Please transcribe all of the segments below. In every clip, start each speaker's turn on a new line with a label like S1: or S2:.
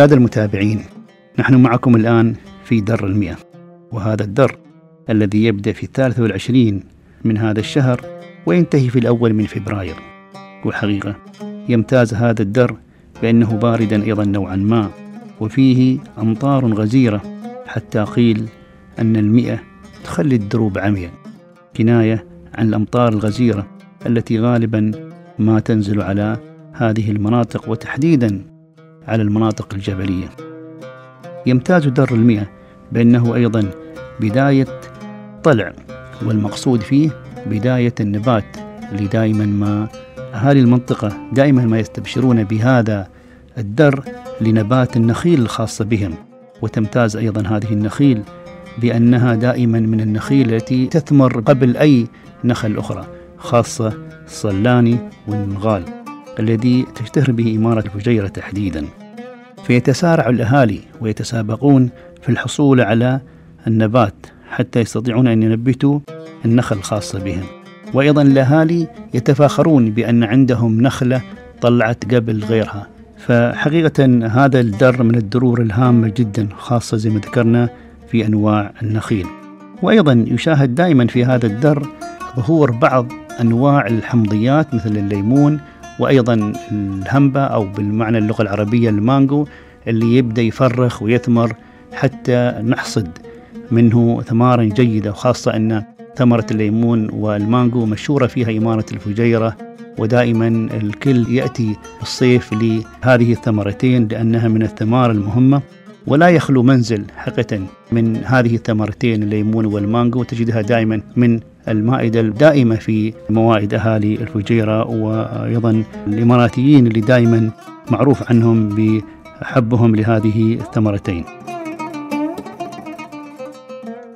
S1: سادة المتابعين نحن معكم الآن في در المئة وهذا الدر الذي يبدأ في الثالث والعشرين من هذا الشهر وينتهي في الأول من فبراير. والحقيقة يمتاز هذا الدر بأنه باردا أيضا نوعا ما وفيه أمطار غزيرة حتى قيل أن المئة تخلي الدروب عميا كناية عن الأمطار الغزيرة التي غالبا ما تنزل على هذه المناطق وتحديدا على المناطق الجبلية. يمتاز در المئة بأنه أيضا بداية طلع والمقصود فيه بداية النبات اللي دائما ما أهالي المنطقة دائما ما يستبشرون بهذا الدر لنبات النخيل الخاصة بهم. وتمتاز أيضا هذه النخيل بأنها دائما من النخيل التي تثمر قبل أي نخل أخرى خاصة الصلاني والمغال الذي تشتهر به إمارة الفجيرة تحديدا. فيتسارع الأهالي ويتسابقون في الحصول على النبات حتى يستطيعون أن ينبتوا النخل الخاصة بهم. وأيضا الأهالي يتفاخرون بأن عندهم نخلة طلعت قبل غيرها. فحقيقة هذا الدر من الدرور الهامة جدا خاصة زي ما ذكرنا في أنواع النخيل. وأيضا يشاهد دائما في هذا الدر ظهور بعض أنواع الحمضيات مثل الليمون وأيضا الهمبة أو بالمعنى اللغة العربية المانجو اللي يبدأ يفرخ ويثمر حتى نحصد منه ثمارا جيدة وخاصة أن ثمرة الليمون والمانجو مشهورة فيها إمارة الفجيرة ودائما الكل يأتي الصيف لهذه الثمرتين لأنها من الثمار المهمة. ولا يخلو منزل حقيقة من هذه الثمرتين الليمون والمانجو تجدها دائما من المائدة الدائمة في موائد أهالي الفجيرة وأيضا الإماراتيين اللي دائما معروف عنهم بحبهم لهذه الثمرتين.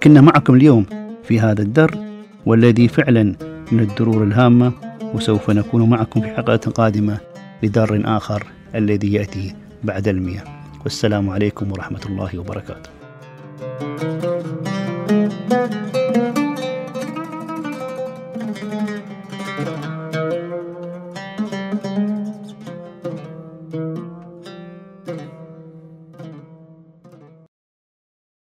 S1: كنا معكم اليوم في هذا الدر والذي فعلا من الدرور الهامة وسوف نكون معكم في حلقة قادمة لدر آخر الذي يأتي بعد المياه. والسلام عليكم ورحمة الله وبركاته.